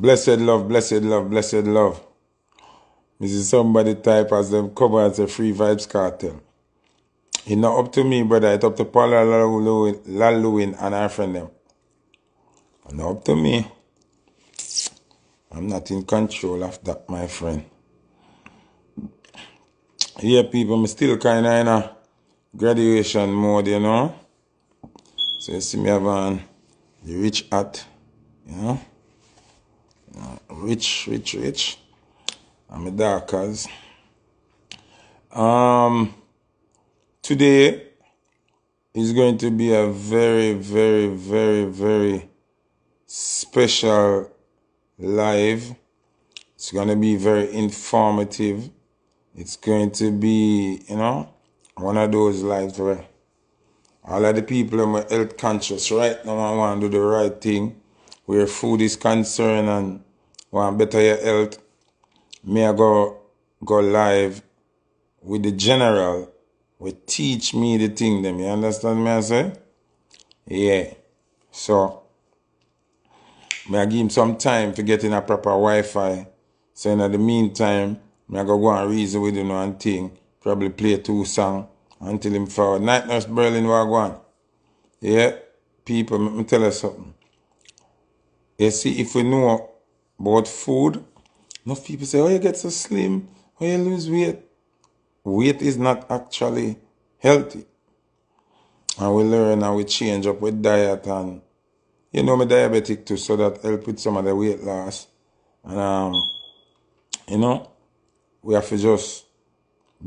Blessed love, blessed love, blessed love. This is somebody type as them cover as a free vibes cartel. It's not up to me, brother. It's up to Paula Laluin and our friend them. It's not up to me. I'm not in control of that, my friend. Yeah, people, I'm still kind of in a graduation mode, you know. So you see me have on the rich hat, you know. Rich, rich, rich. An mi dakas. Um, today is going to be a very, very, very, very special live. It's going to be very informative. It's going to be, you know, one of those lives where all of the people are health conscious right now I want to do the right thing. Where food is concerned and want better your health. May I go go live with the general will teach me the thing them. You understand me I say? Yeah. So may I give him some time for getting a proper Wi-Fi. So in the meantime, may I go go and reason with him and thing. Probably play two song until him forward. Night Nurse Berlin Wagwan. Yeah, people, let me tell you something. You see, if we know about food, enough people say, oh, you get so slim, oh, you lose weight. Weight is not actually healthy. And we learn and we change up with diet and, you know, I'm diabetic too, so that help with some of the weight loss. And, um, you know, we have to just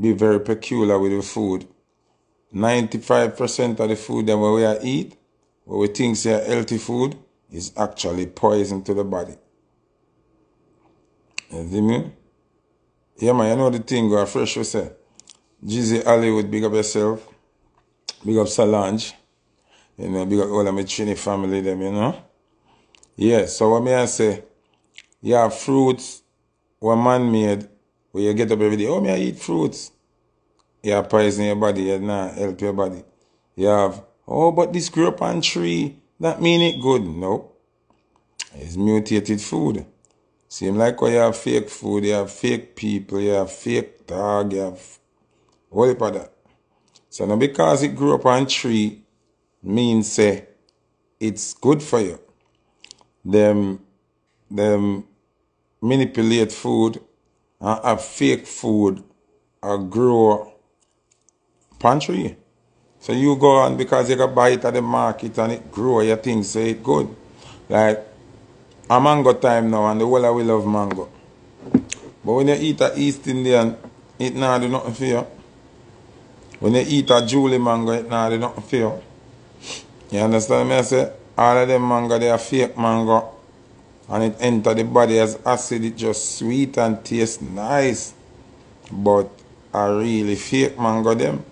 be very peculiar with the food 95% of the food that we eat, what we think is healthy food, is actually poison to the body. You see me? Yeah, man, you know the thing, go fresh, we say. Jizzy Hollywood, big up yourself. Big up Solange. You know, big up all of my Trini family, them, you know. Yeah, so what may I say? Yeah, fruits were man-made, where you get up every day. Oh, may I eat fruits? have poison your body, you not help your body. You have, oh, but this grew up on tree, that mean it good. No. It's mutated food. Seem like when you have fake food, you have fake people, you have fake dog, you have all of that. So now because it grew up on tree, means say it's good for you. Them them manipulate food and have fake food or grow pantry. So you go on because you can buy it at the market and it grow your things so it good. Like a mango time now and the whole of we love mango. But when you eat a East Indian, it not do nothing for you. When you eat a Julie mango, it not do nothing for you. You understand me? I say all of them mango they are fake mango. And it enter the body as acid, it just sweet and taste nice. But I really fake mango them.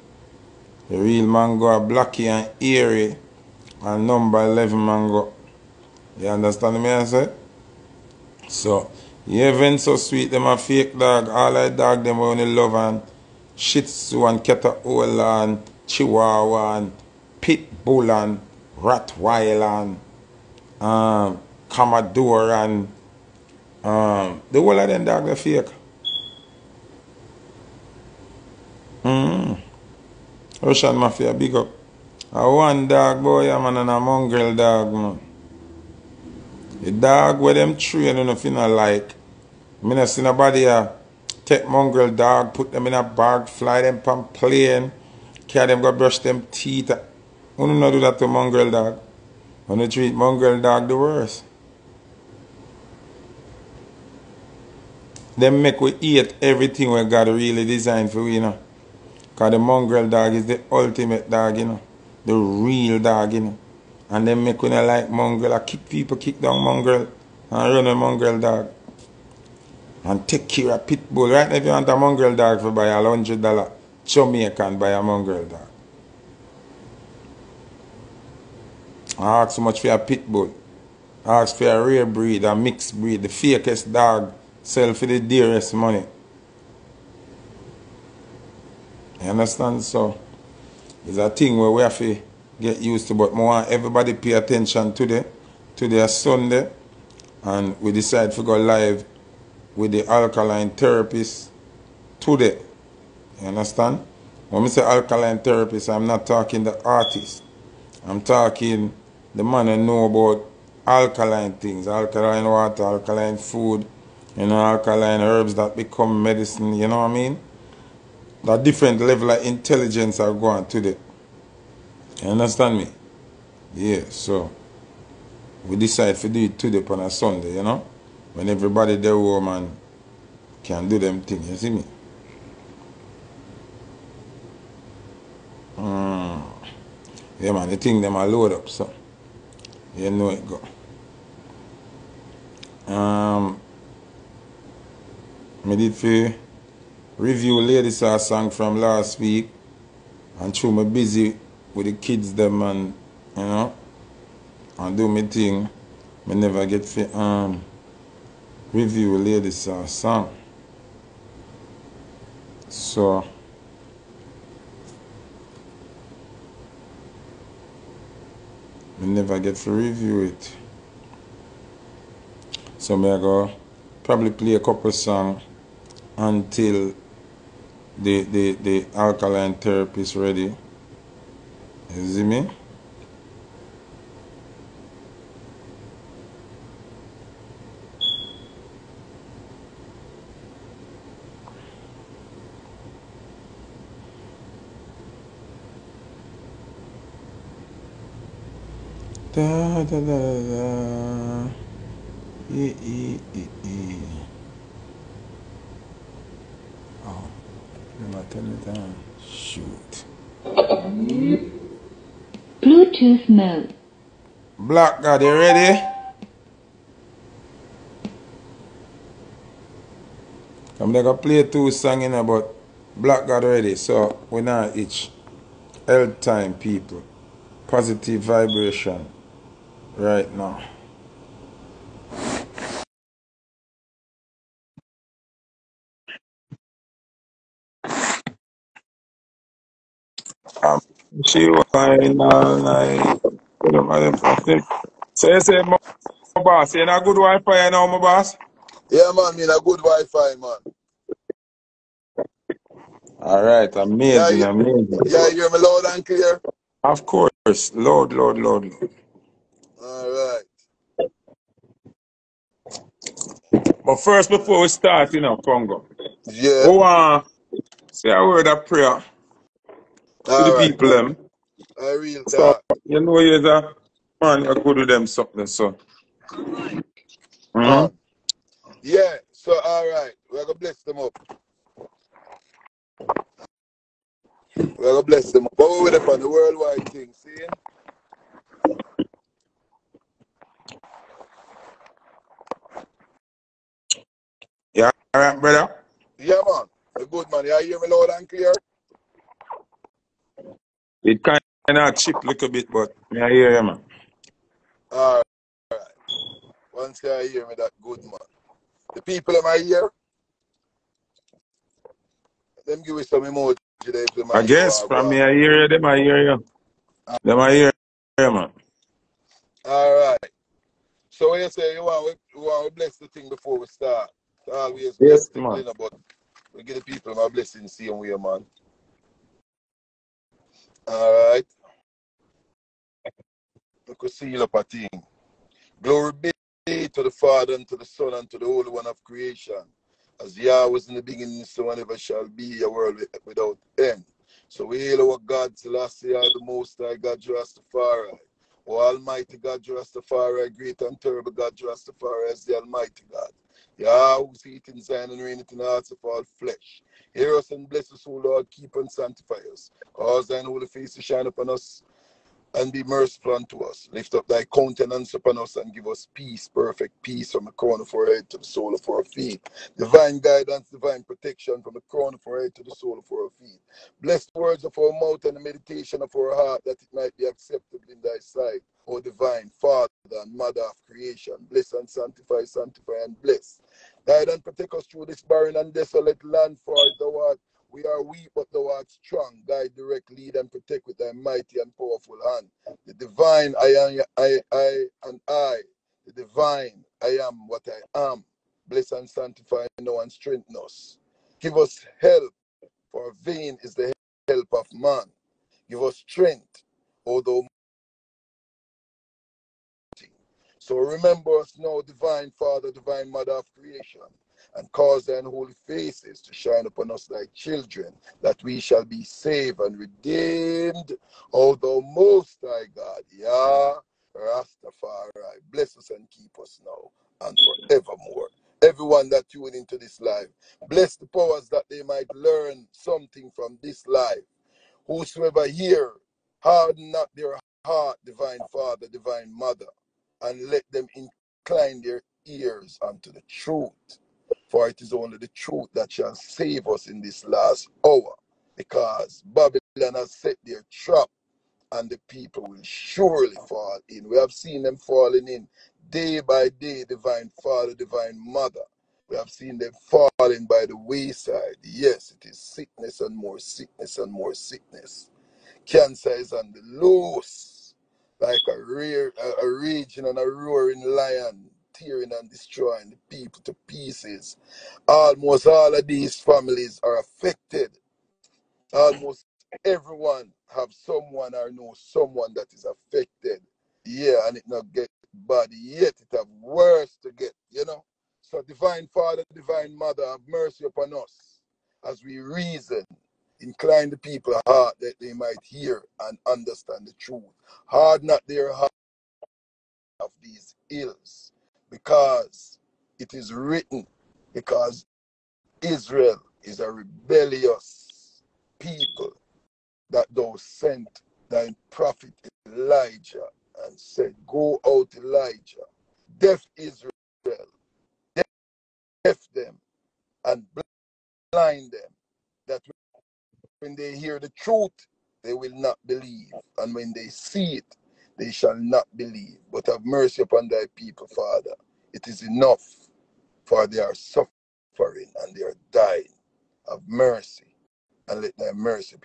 The real mango are blocky and airy. And number 11 mango. You understand me I say? So, even so sweet, them a fake dog. All I dog them only love and Shih Tzu and Catahoula and Chihuahua and pit bull and Rottweiler and um, Commodore and um, the whole of them dog they fake. Mm. Russian Mafia, big up. A one dog boy, a man, and a mongrel dog, man. The dog where them train, you know, if you not like. I mean I see nobody uh, take mongrel dog, put them in a bag, fly them from plane, carry them, go brush them teeth. You know, do that to mongrel dog. When You treat mongrel dog the worst. Them make we eat everything we God really designed for, we you know. Ka the mongrel dog is the ultimate dog, you know. The real dog, you know. And them make when I like mongrel. I kick people, kick down mongrel. And run a mongrel dog. And take care of pit bull. Right now, if you want a mongrel dog for buy a hundred dollar, Jamaican buy a mongrel dog. I ask so much for a pit bull. I ask for a rare breed, a mixed breed, the fakest dog sell for the dearest money. You understand? So it's a thing where we have to get used to, but more everybody pay attention today. Today is Sunday. And we decide to go live with the alkaline therapist today. You understand? When we say alkaline therapist, I'm not talking the artist. I'm talking the man who know about alkaline things, alkaline water, alkaline food, you know, alkaline herbs that become medicine, you know what I mean? That different level of intelligence are going today. You understand me? Yeah, so we decide to do it today on a Sunday, you know? When everybody there home and can do them thing, you see me? Mm. Yeah man, the thing them are load up, so you know it go. Um me did for review Lady Saw song from last week. And through me busy with the kids them and, you know, and do me thing, me never get fit um, review Lady Saw song. So... me never get to review it. So me I go probably play a couple song until the the the alkaline therapy is ready. You see me? Da da da da da. E, e, e, e. turn it on. Shoot. Bluetooth mode. Black God, you ready? I'm gonna play two songs in about Black God ready, so we not itch. L time people. Positive vibration right now. You say, my boss, you not good Wi-Fi you know, my boss? Yeah, man, me in a good Wi-Fi, man. All right, Yeah, amazing, yeah, amazing. yeah, you hear me loud and clear? Of course, Lord, Lord, Lord. Lord. All right. But first, before we start, you know, Congo, Yeah, we want say a word of prayer to the right. people, them. Um. I real So, talk. you know, you're the man, you're do them something, so. On. Yeah, so all right. We're gonna bless them up. We're gonna bless them up. But we're with up on the worldwide thing, see? Yeah, all right, brother. Yeah, man. you good, man. Yeah, You hear me loud and clear? It kind of chip a little bit, but I hear you, man. All right. All right. Once you hear me, that good, man. The people in my ear, them give me some emoji if I guess from me, I hear you, them, I hear you. Them, I hear you, man. All right. So what you say you want we, we want to bless the thing before we start. Always bless Yes, man. but we give the people my blessing same way, man. All right. We could seal up a thing. Glory be to the Father and to the Son and to the Holy One of creation. As Yah was in the beginning, so and ever shall be a world without end. So we hail our God, Selassie, the Most High God, Rastafari. O Almighty God, Rastafari, great and terrible God, Rastafari, as the Almighty God. Yah, who seat in Zion and reigneth in the hearts of all flesh. Hear us and bless us, O Lord, keep and sanctify us. Cause thine holy face to shine upon us and be merciful unto us. Lift up thy countenance upon us and give us peace, perfect peace from the crown of our head to the sole of our feet. Divine guidance, divine protection from the crown of our head to the sole of our feet. Bless the words of our mouth and the meditation of our heart that it might be acceptable in thy sight. O divine Father and Mother of creation, bless and sanctify, sanctify and bless. Guide and protect us through this barren and desolate land, for thou art we are weak, but thou art strong. Guide, direct, lead, and protect with thy mighty and powerful hand. The divine I am I I and I, the divine I am what I am. Bless and sanctify now and strengthen us. Give us help, for vain is the help of man. Give us strength, although So remember us now, divine Father, divine Mother of creation, and cause thine holy faces to shine upon us like children, that we shall be saved and redeemed, O thou most high God. Yah Rastafari. Bless us and keep us now and forevermore. Everyone that tune into this life, bless the powers that they might learn something from this life. Whosoever hear, harden not their heart, divine Father, divine Mother and let them incline their ears unto the truth. For it is only the truth that shall save us in this last hour. Because Babylon has set their trap and the people will surely fall in. We have seen them falling in day by day, divine Father, divine Mother. We have seen them falling by the wayside. Yes, it is sickness and more sickness and more sickness. Cancer is on the loose, like a, rear, a, a raging and a roaring lion, tearing and destroying the people to pieces. Almost all of these families are affected. Almost everyone have someone or know someone that is affected. Yeah, and it not get bad yet. It have worse to get, you know. So divine Father, divine Mother, have mercy upon us as we reason. Incline the people heart that they might hear and understand the truth. Hard not their heart of these ills, because it is written, because Israel is a rebellious people that thou sent thy prophet Elijah and said, Go out, Elijah, deaf Israel, deaf them, and blind them, when they hear the truth, they will not believe, and when they see it, they shall not believe. But have mercy upon thy people, Father. It is enough, for they are suffering and they are dying. Have mercy, and let thy mercy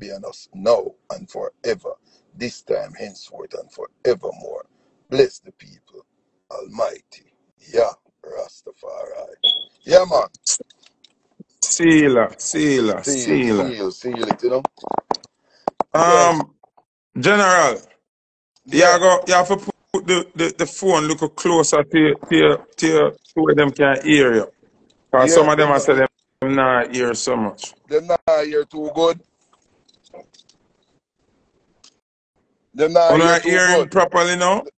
be on, us now and forever, this time, henceforth, and forevermore. Bless the people, Almighty. Yeah, Rastafari. Yeah, man. Sealer, Seal, sealer. seal, seal it, you know. Um, General, you Yeah. go, you have to put the, the, the phone a little closer to to your, to your, to where them can hear you. Because some of them Them I not, say them not hear so much. them not hear too good. Them not hear I too hear good. properly now, Them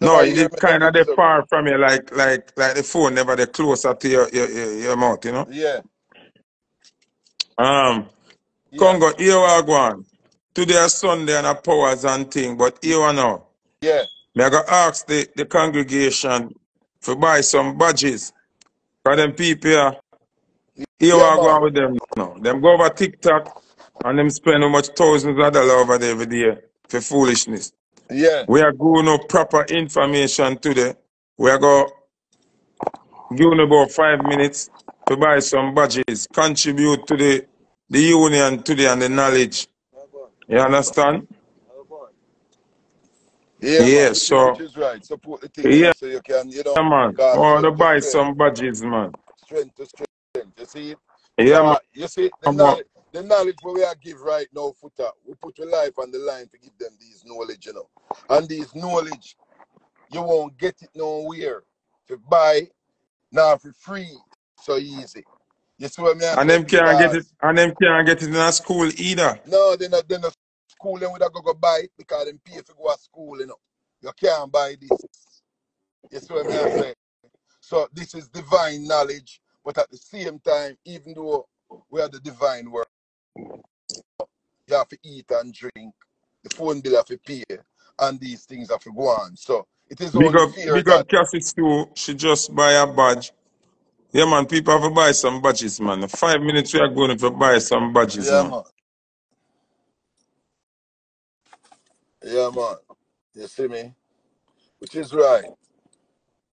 no, hear me kind of them the far from you, like like like the phone never the closer to your, your, your, your mouth, you know. Yeah. Um, Yeah. Congo, here we go on. Today is Sunday and a powers and thing, but here we now. Yeah. Me I go ask the, the congregation to buy some badges for them people here. Here Yeah, we go man. on with them now. Them go over TikTok and them spend how much thousands of dollars over there every day for foolishness. Yeah. We are going up proper information today. We are going to give about five minutes to buy some badges, contribute to the, the union today and the knowledge. You understand? Yeah, Yeah, man. So, right. Support the you yeah, so you can, you know, man. cause Oh, to buy some badges, man. Strength to strength. You see? Yeah, man. You see, the Come on. knowledge, the knowledge we are give right now, Foota, we put your life on the line to give them these knowledge, you know. And these knowledge, you won't get it nowhere. To buy, now for free, so easy. You see what I And say? them can't get it, and them can't get it in a school either. no, they're not, they're not school them with a go go buy it because them pay for go to school, you know. You can't buy this. You see what I say? So this is divine knowledge, but at the same time, even though we are the divine world, you have to eat and drink, the phone bill have to pay, and these things have to go on. So it is Big only up, fair big that up Cassie too. She just buy a badge. Yeah, man, people have to buy some badges, man. Five minutes we are going to buy some badges, yeah man. man, yeah man. You see me? Which is right.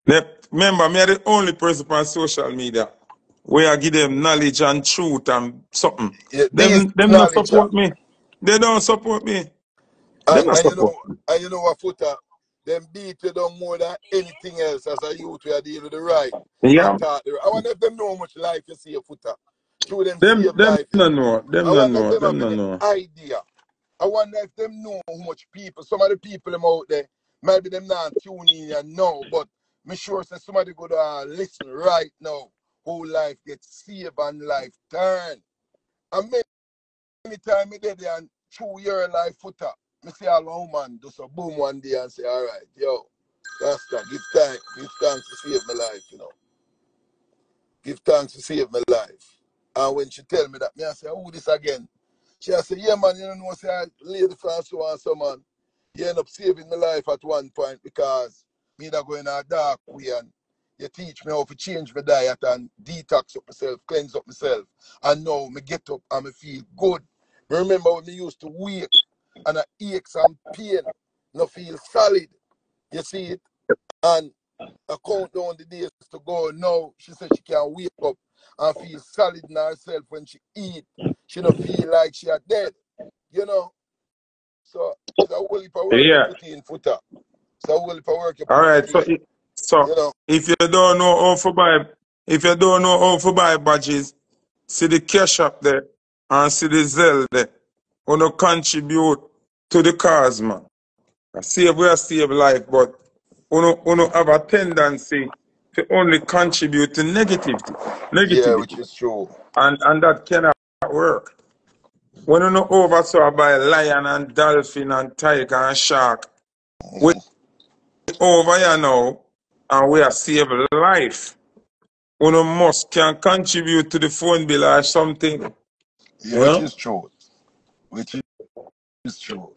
They- remember, me are the only person on social media where I give them knowledge and truth and something. Yeah, Them, them not support me. They don't support me. They and, not and you support know, me. and you know what, Foota? them beat you down more than anything else as a youth we are dealing with the right Yeah. and talk the right. I wonder if them know how much life you see your Foota. Through them Them them life. no know. Them I no know. them Them no know. idea. I wonder if them know how much people, some of the people them out there, maybe them not tuning in and know, but me sure say somebody go to uh, listen right now, whole life gets saved and life turn. And many, many time me there and through your life Foota, me see a woman do some boom one day and say, all right, yo, that. Give thanks, give thanks to save my life, you know. Give thanks to save my life. And when she tell me that, me I say, who this again? She I say, yeah man, you know, say I lady from so and so man. You end up saving my life at one point because me that going in a dark way and you teach me how to change my diet and detox up myself, cleanse up myself. And now me get up and me feel good. Me remember when me used to wake and I aches and pain, no feel solid. You see it? And I count down the days to go. Now she said she can wake up and feel solid in herself when she eat. She don't feel like she are dead. You know? So it's a whole heap of work Yeah. you put in Foota. It's a whole heap of work you All right. So in. So You know? if you don't know how to buy, if you don't know how to buy badges, see the cash up there and see the Zelle there. Wanna contribute to the cause, man. I save we are save life, but wanna wanna have a tendency to only contribute to negativity, Yeah, which negativity, is true. and and that cannot work. When you know oversaw by lion and dolphin and tiger and shark, we Mhm. over here now, and we are save life. One must can contribute to the phone bill or something, Yeah, you which is true. Which is true.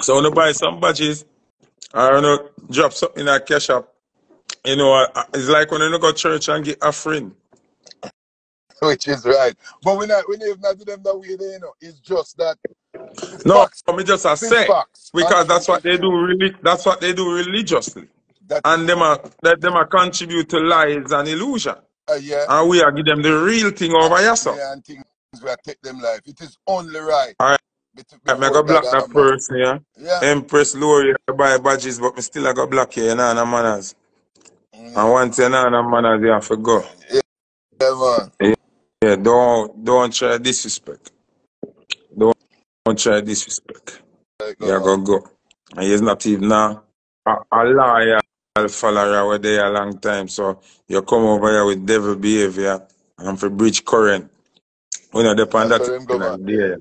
So when you buy some badges or you know, drop something in a cash app, you know, uh, it's like when you go to church and get offering. Which is right. But we not we not not do them that way there, you know. It's just that No, facts me just a say and because that's what they do. Really, that's what they do religiously, That and them are that them are contribute to lies and illusion, Uh, yeah. and we are give them the real thing over here. So, yeah, and things where take them life. It is only right all right, before go block and that person, yeah. Yeah. Empress Lori I buy badges, but me still I go block you, you know, no manners. And Yeah. once you know no manners, you have to go. Yeah, man. Yeah, yeah, don't don't try disrespect. Don't, don't try disrespect. Like, You uh, go go. And he's not even now a, a loyal follower were there a long time. So you come over here with devil behavior and I'm for bridge current. We not depend that how them go, in man. idea.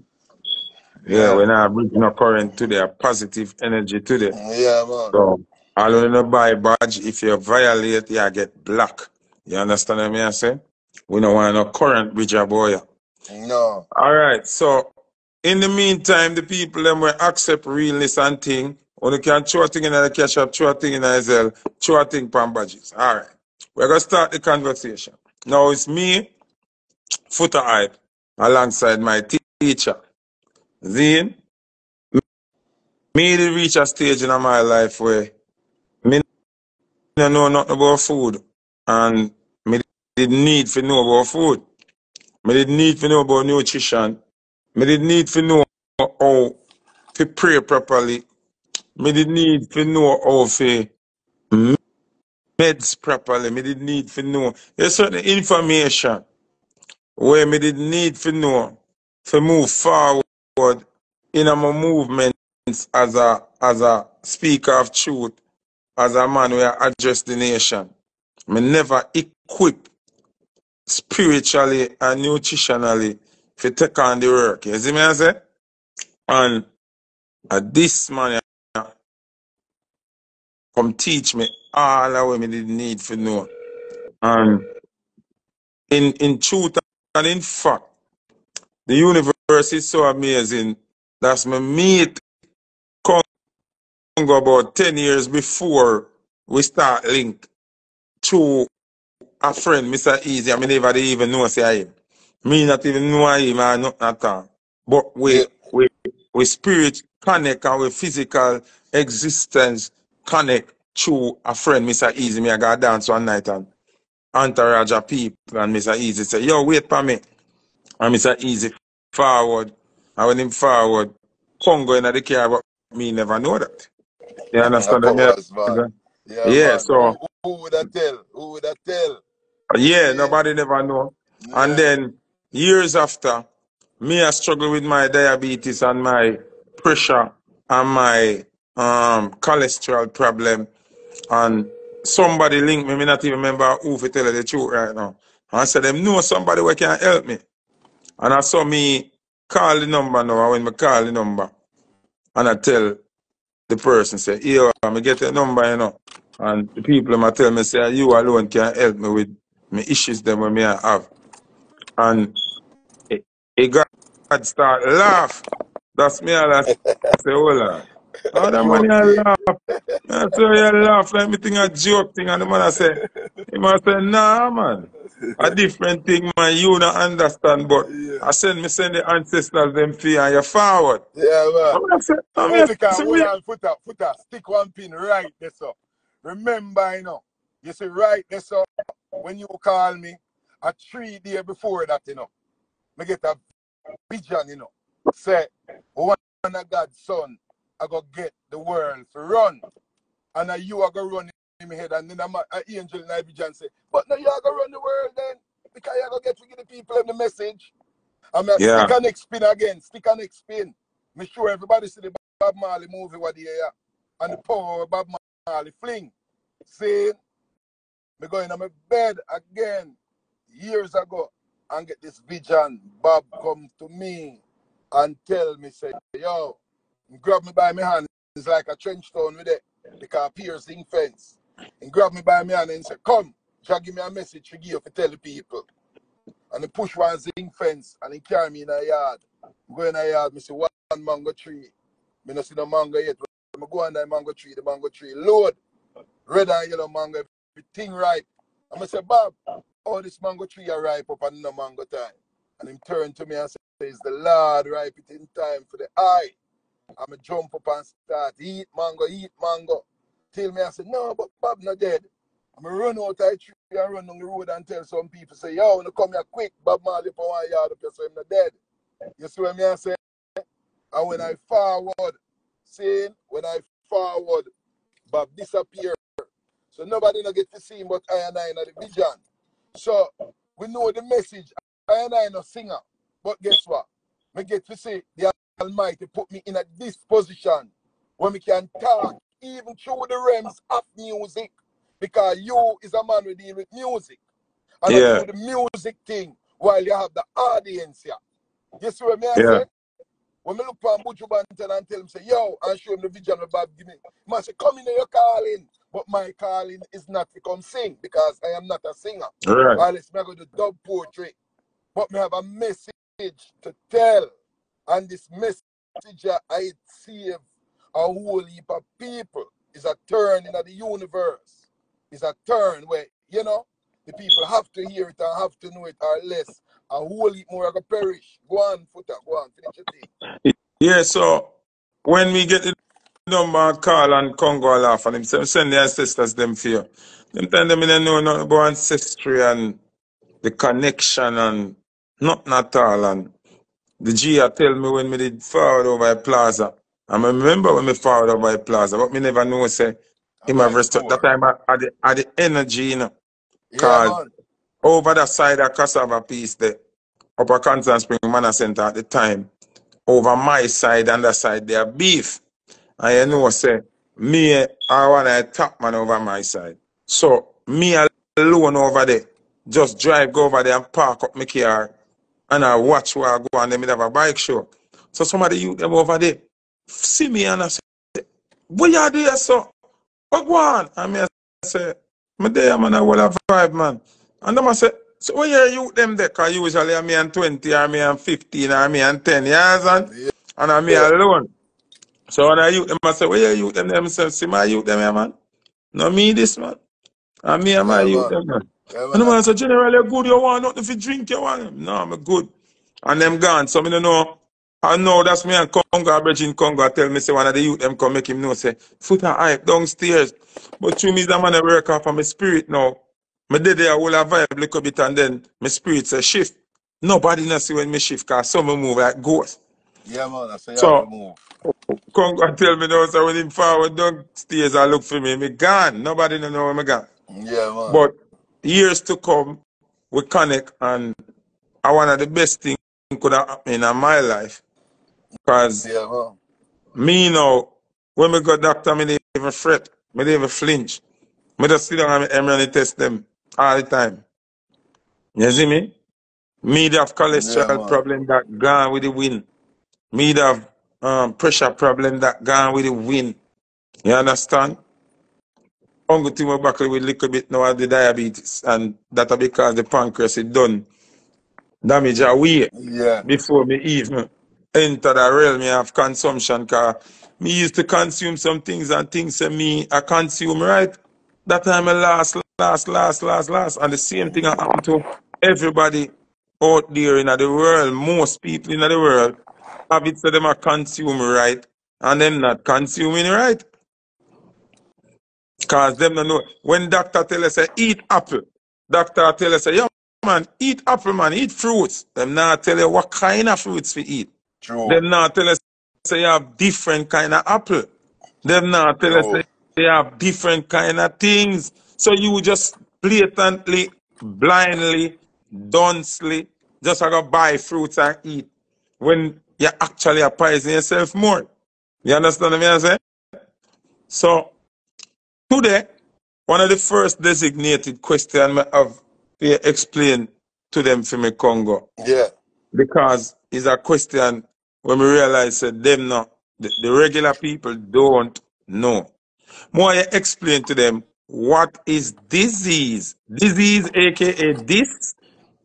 Yeah, Yeah. we not bridge no current today, a positive energy today. Yeah, man. So all when you buy badge, if you violate, you get black. You understand what I say? We don't want no current bridge a boy. No. All right. So in the meantime, the people them will accept realness and thing. You can throw a thing in the cash up, throw a thing in the Zelle, throw a thing pan badges. All right. We're gonna start the conversation. Now it's me, Foota Hype, alongside my te- teacher. Then me did reach a stage in my life where me don't know nothing about food. And me did need to know about food. Me didn't need to know about nutrition. Me didn't need to know how to pray properly. Me didn't need to know how to meds properly. Me didn't need to know. There's certain information where me did need to know to move forward in my movements as a as a speaker of truth, as a man who address the nation. Me never equip spiritually and nutritionally to take on the work. You see me I say? And uh, this man uh, come teach me all the me did need to know. And in in truth and in fact, the universe is so amazing. That's my meet Congo about 10 years before we start link to a friend, Mr. Easy. I mean, never even know say him. Me not even know him or nothing at all. But we Yeah. we we spirit connect and we physical existence connect through a friend, Mr. Easy. Me I got dance one night and entourage of people and Mr. Easy say, yo, wait for me. And Mr. Easy forward. And when him forward, Congo in the car, but me never know that. You understand what me? Yeah, Yeah, so Who, who would I tell? Who would I tell? Yeah, nobody never know. And Yeah. then years after, me I struggle with my diabetes and my pressure and my um cholesterol problem. And somebody linked me, me not even remember who to tell you the truth right now. And I said them know somebody who can help me. And I saw me call the number now. And when me call the number and I tell the person, say, yo, I'm get the number, you know. And the people might tell me, say, you alone can help me with my issues them when me I have. And it, it got God start laugh. That's me I say, hold on. How the man you Joking. laugh? I say oh, you laugh like me think a joke thing and the man I say, he must say, nah man. A different thing man, you don't understand, but Yeah. I send me send the ancestors them you and you forward. Yeah, man. I'm gonna say, I'm gonna say, hold me, on, foot up, foot up. Stick one pin right there, so. Remember, you know, you see right there, so when you call me, a three day before that, you know, me get a vision, you know, say, one of God's son, I go get the world to run, and uh, you are going to run in my head, and then I'm a, a angel in my vision say, but now you are going to run the world then, because you are going to get to give the people the message. I'm a yeah, stick a next spin again, stick a next spin. Make sure everybody see the Bob Marley movie what they hear and the power of Bob Marley fling. See, me going on my bed again years ago and get this vision. Bob come to me and tell me, say, yo, grab me by my hand. It's like a trench stone with it, because piercing fence. And grab me by my hand and say, come, just give me a message to give to tell the people. And he push one zinc fence and he carry me in a yard. Go in a yard, me see one mango tree. Me no see no mango yet. I go under the mango tree, the mango tree load. Red and yellow mango, everything ripe. And I say, Bob, all this mango tree are ripe up and no mango time. And him turn to me and say, is the Lord ripe it in time for the eye. I'm a jump up and start eat mango, eat mango. Till me I say, no, but Bob not dead. I'm a run out of the tree and run on the road and tell some people, say, yo, when you come here quick, Bob Marley for one yard up here, so him not dead. You see what me I say? And when I forward, saying, when I forward, Bob disappear. So nobody not get to see him but I and I in the vision. So we know the message. I and I no singer. But guess what? We get to see the Almighty put me in a this position where we can talk even through the realms of music. Because you is a man who deal with music. And I yeah, do the music thing while you have the audience here. You see what me I yeah, say? When me look on Buju Banton and tell him, say, yo, and show him the vision of Bob give me. Must say, come in your calling. But my calling is not to come sing because I am not a singer. right, else me I go to dub poetry. But me have a message to tell. And this message I save a whole heap of people is a turn in the universe. It's a turn where, you know, the people have to hear it and have to know it or less. A whole heap more are gonna perish. Go on, Foota, go on, finish your thing. yeah. So when we get the number call and Congo laugh and him send the ancestors them for you. Them time them don't know nothing about ancestry and the connection and nothing at all. And the G I tell me when me did forward over a plaza. I remember when me forward over a plaza, but me never know say him have night rest that time I had the, had the energy, you know. Yeah, over that side of cassava piece there, upper Constant Spring Manor Center at the time, over my side and that side there beef. And you Yeah. know say me I want a top man over my side. So me alone over there, just drive go over there and park up my car and I watch where I go and them have a bike show. So somebody you the them over there see me and I say, What you do so? What go on? And me I say, Me there man I will have vibe man. And them I say, so where you youth them there? Cause usually I'm me and 20 or me and 15 or me and 10 years and Yeah. and I'm me alone. So when I youth them I say, where you youth them there? I say, see my youth them man. No me this man. And me and my Yeah, youth man. them man. Yeah, And the man. say, General, you good, you want nothing to drink, you want? No, I'm good. And them gone. So me don't know. I know that's me and Congo, I in Congo. I tell me, say, one of the youth them come make him know, say, Foota Hype downstairs. But through me, that man a work off of my spirit now. Me did there, I will have vibe a little bit and then my spirit say shift. Nobody not see when me shift, cause some move like ghost. Yeah, man. I say you to So move. Come and tell me now, so when him forward downstairs I look for me, me gone. Nobody don't know where me gone. Yeah, man. But years to come, we connect and I one of the best things could have happened in my life. Because Yeah, man. me now, when me go doctor, me don't even fret. Me don't even flinch. Me just sit down and me and test them all the time. You see me? Me that have Yeah, cholesterol man. problem that gone with the wind. Me that have um, pressure problem that gone with the wind. You understand? Only thing we battle with little bit now the diabetes and that because the pancreas is done damage away Yeah. before me even enter the realm of consumption cause me used to consume some things and things say me I consume right. That time I last, last, last, last, last. And the same thing happened to everybody out there in the world, most people in the world have it so them are consume right and them not consuming right. Cause them don't know. When doctor tell us say eat apple, doctor tell us say, yo man, eat apple man, eat fruits. Them not tell you what kind of fruits we eat. True. Them not tell us say you have different kind of apple. Them not tell us say you have different kind of things. So you just blatantly, blindly, duncely, just like buy fruits and eat when you actually appraising yourself more. You understand what I'm saying? So today, one of the first designated question I have to explain to them from me Congo Yeah. because it's a question when we realize that them not the, the regular people don't know. More I explain to them what is disease. Disease aka this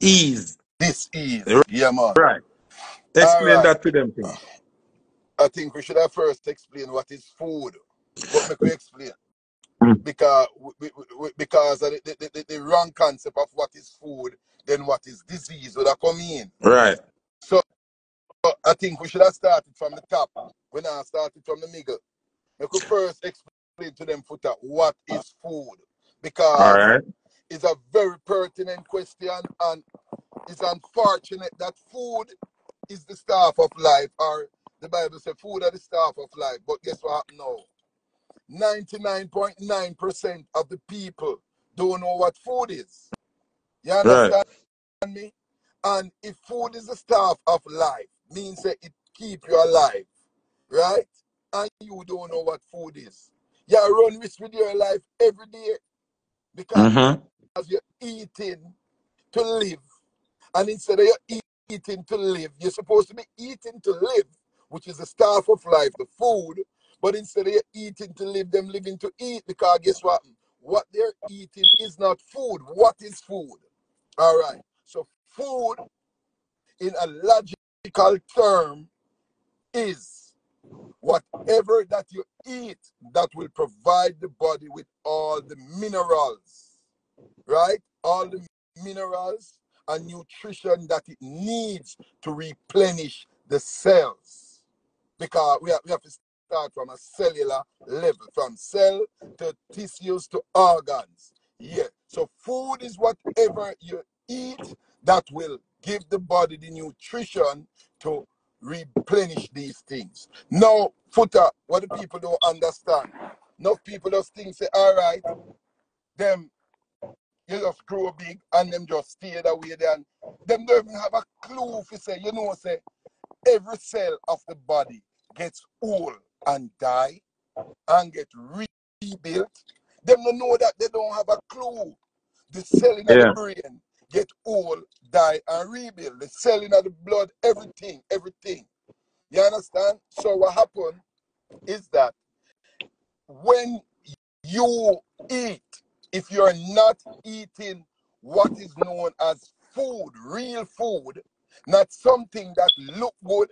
is This is. Yeah, man. right. All Explain right. that to them. Thing. I think we should have first explain what is food. But make we explain. Mm. Because we, we, we, because of the, the, the, the wrong concept of what is food, then what is disease would have come in. Right. So I think we should have started from the top. When I started from the middle. We could first explain to them Foota what is food. All Because right. it's a very pertinent question and it's unfortunate that food is the staff of life, or the Bible says food are the staff of life. But guess what happened now? 99.9% of the people don't know what food is. You Right. understand me? And if food is the staff of life, means that it keep you alive, right? And you don't know what food is. You run risk with your life every day because Mm-hmm. you're eating to live. And instead of you eating to live, you're supposed to be eating to live, which is the staff of life, the food. But instead of eating to live, them living to eat, because guess what? What they're eating is not food. What is food? All right. So food, in a logical term, is whatever that you eat that will provide the body with all the minerals, right? All the minerals and nutrition that it needs to replenish the cells. Because we have, we have to start from a cellular level, from cell to tissues to organs. Yeah. So food is whatever you eat that will give the body the nutrition to replenish these things. Now, Foota, what the people don't understand. Enough people just think say, all right, them you just grow big and them just stay that way there. And them don't even have a clue if you say, you know, say every cell of the body gets old and die and get rebuilt. Them don't know that they don't have a clue. The cell in the brain get old, die, and rebuild. The cell in the blood, everything, everything. You understand? So what happened is that when you eat, if you're not eating what is known as food, real food, not something that look good